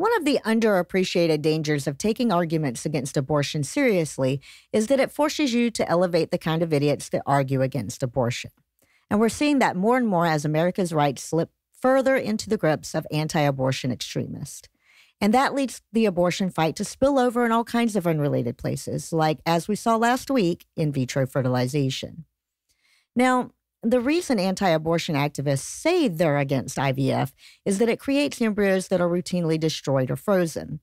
One of the underappreciated dangers of taking arguments against abortion seriously is that it forces you to elevate the kind of idiots that argue against abortion. And we're seeing that more and more as America's rights slip further into the grips of anti abortion extremists. And that leads the abortion fight to spill over in all kinds of unrelated places, like, as we saw last week, in vitro fertilization. Now, the reason anti abortion activists say they're against IVF is that it creates embryos that are routinely destroyed or frozen.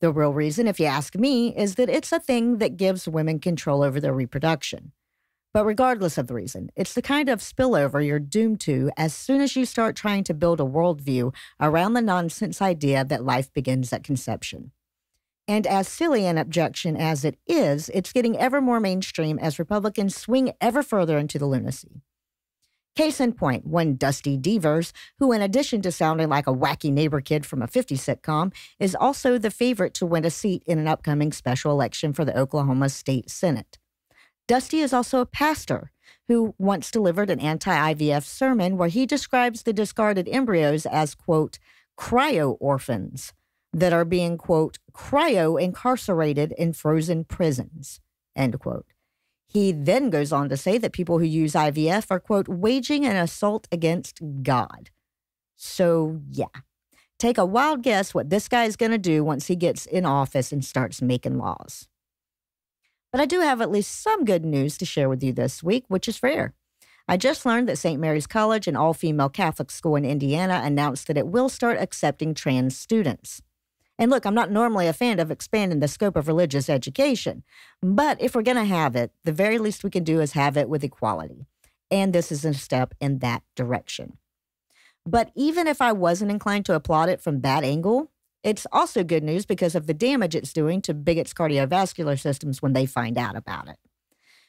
The real reason, if you ask me, is that it's a thing that gives women control over their reproduction. But regardless of the reason, it's the kind of spillover you're doomed to as soon as you start trying to build a worldview around the nonsense idea that life begins at conception. And as silly an objection as it is, it's getting ever more mainstream as Republicans swing ever further into the lunacy. Case in point, one Dusty Deevers, who, in addition to sounding like a wacky neighbor kid from a 50 sitcom, is also the favorite to win a seat in an upcoming special election for the Oklahoma State Senate. Dusty is also a pastor who once delivered an anti IVF sermon where he describes the discarded embryos as, quote, cryo orphans that are being, quote, cryo incarcerated in frozen prisons, end quote. He then goes on to say that people who use IVF are, quote, waging an assault against God. So, yeah, take a wild guess what this guy is going to do once he gets in office and starts making laws. But I do have at least some good news to share with you this week, which is rare. I just learned that St. Mary's College, an all female Catholic school in Indiana, announced that it will start accepting trans students. And look, I'm not normally a fan of expanding the scope of religious education, but if we're going to have it, the very least we can do is have it with equality. And this is a step in that direction. But even if I wasn't inclined to applaud it from that angle, it's also good news because of the damage it's doing to bigots' cardiovascular systems when they find out about it.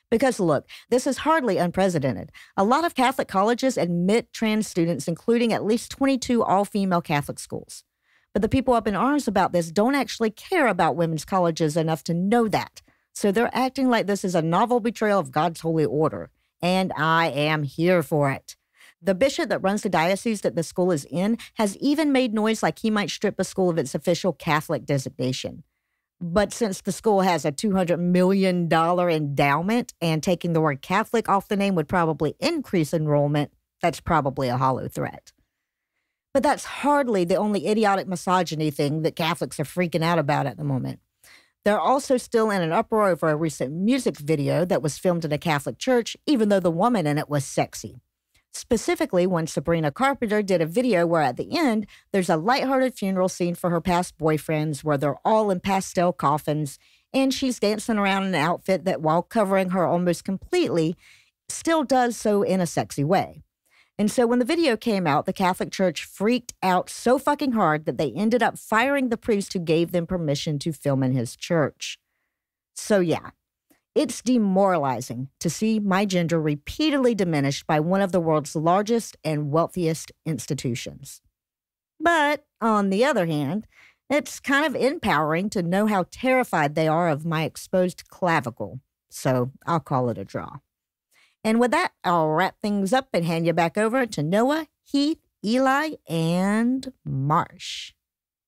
Because look, this is hardly unprecedented. A lot of Catholic colleges admit trans students, including at least 22 all female Catholic schools. But the people up in arms about this don't actually care about women's colleges enough to know that. So they're acting like this is a novel betrayal of God's holy order. And I am here for it. The bishop that runs the diocese that the school is in has even made noise like he might strip the school of its official Catholic designation. But since the school has a $200 million endowment and taking the word Catholic off the name would probably increase enrollment, that's probably a hollow threat. But that's hardly the only idiotic misogyny thing that Catholics are freaking out about at the moment. They're also still in an uproar over a recent music video that was filmed in a Catholic church, even though the woman in it was sexy. Specifically, when Sabrina Carpenter did a video where at the end, there's a lighthearted funeral scene for her past boyfriends where they're all in pastel coffins, and she's dancing around in an outfit that, while covering her almost completely, still does so in a sexy way. And so when the video came out, the Catholic Church freaked out so fucking hard that they ended up firing the priest who gave them permission to film in his church. So, yeah, it's demoralizing to see my gender repeatedly diminished by one of the world's largest and wealthiest institutions. But on the other hand, it's kind of empowering to know how terrified they are of my exposed clavicle. So I'll call it a draw. And with that, I'll wrap things up and hand you back over to Noah, Heath, Eli, and Marsh.